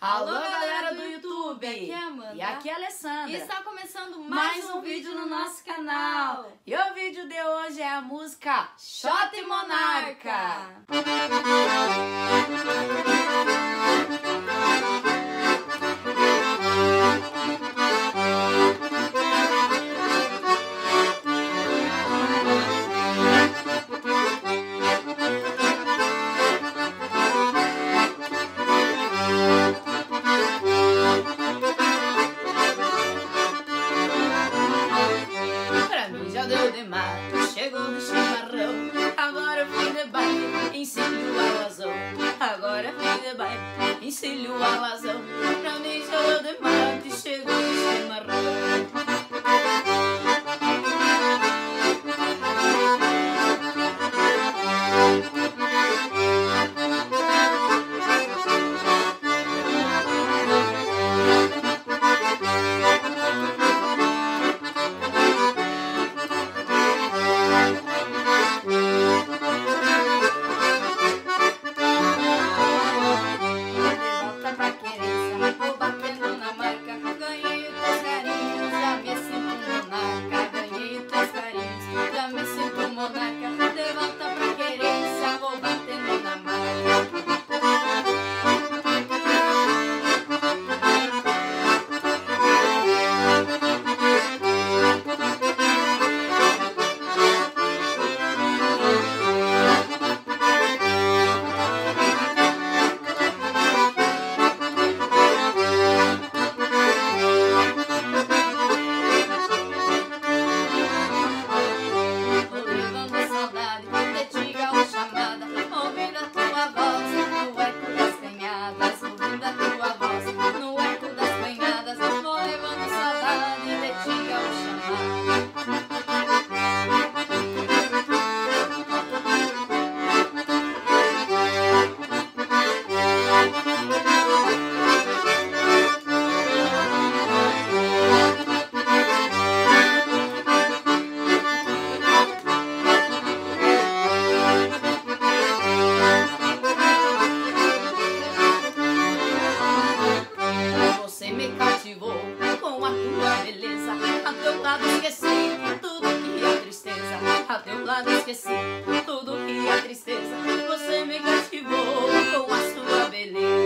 Alô, galera do YouTube! Aqui é Amanda. E aqui é a Alessandra. E está começando mais, mais um, um, vídeo no nosso canal. E o vídeo de hoje é a música Shot e Monarca. Monarca. Me Ensilho a vazão, pra mim só e demais, chego e se. terra teu lado esqueci. Tudo que a tristeza você me castigou Com a sua beleza.